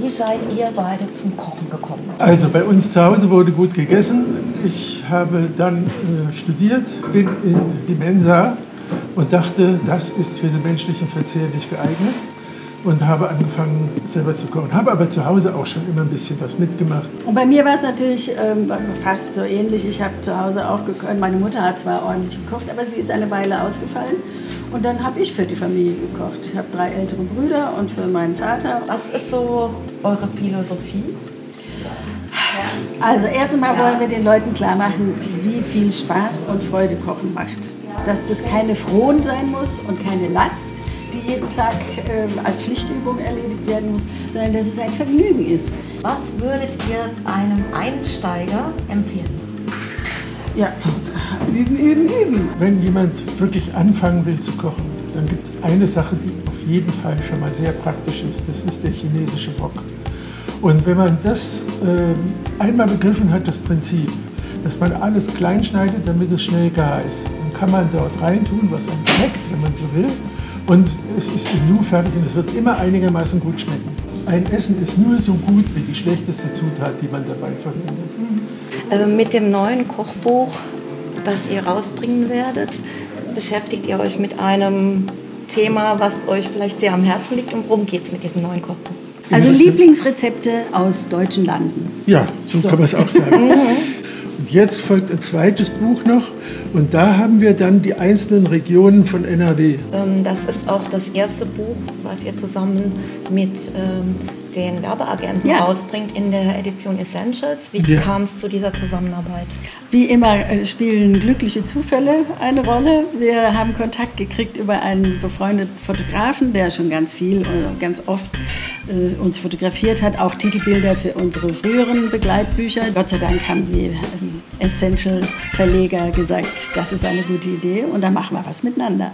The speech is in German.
Wie seid ihr beide zum Kochen gekommen? Also bei uns zu Hause wurde gut gegessen. Ich habe dann äh, studiert, bin in die Mensa und dachte, das ist für den menschlichen Verzehr nicht geeignet und habe angefangen selber zu kochen. Habe aber zu Hause auch schon immer ein bisschen was mitgemacht. Und bei mir war es natürlich ähm, fast so ähnlich. Ich habe zu Hause auch gekocht. Meine Mutter hat zwar ordentlich gekocht, aber sie ist eine Weile ausgefallen. Und dann habe ich für die Familie gekocht. Ich habe drei ältere Brüder und für meinen Vater. Was ist so eure Philosophie? Also erst einmal wollen wir den Leuten klar machen, wie viel Spaß und Freude Kochen macht. Dass das keine Frohn sein muss und keine Last, die jeden Tag äh, als Pflichtübung erledigt werden muss, sondern dass es ein Vergnügen ist. Was würdet ihr einem Einsteiger empfehlen? Ja, üben, üben, üben. Wenn jemand wirklich anfangen will zu kochen, dann gibt es eine Sache, die auf jeden Fall schon mal sehr praktisch ist. Das ist der chinesische Wok. Und wenn man das äh, einmal begriffen hat, das Prinzip, dass man alles klein schneidet, damit es schnell gar ist, dann kann man dort reintun, was einem schmeckt, wenn man so will. Und es ist im Nu fertig und es wird immer einigermaßen gut schmecken. Ein Essen ist nur so gut wie die schlechteste Zutat, die man dabei verwendet. Äh, mit dem neuen Kochbuch, das ihr rausbringen werdet, beschäftigt ihr euch mit einem Thema, was euch vielleicht sehr am Herzen liegt. Und worum geht es mit diesem neuen Kochbuch? Also Lieblingsrezepte aus deutschen Landen. Ja, so, so. kann man es auch sagen. Und jetzt folgt ein zweites Buch noch und da haben wir dann die einzelnen Regionen von NRW. Ähm, das ist auch das erste Buch, was ihr zusammen mit ähm, den Werbeagenten ja. rausbringt in der Edition Essentials. Wie ja. kam es zu dieser Zusammenarbeit? Wie immer äh, spielen glückliche Zufälle eine Rolle. Wir haben Kontakt gekriegt über einen befreundeten Fotografen, der schon ganz viel und ganz oft äh, uns fotografiert hat, auch Titelbilder für unsere früheren Begleitbücher. Gott sei Dank haben die ähm, Essential Verleger gesagt, das ist eine gute Idee und da machen wir was miteinander.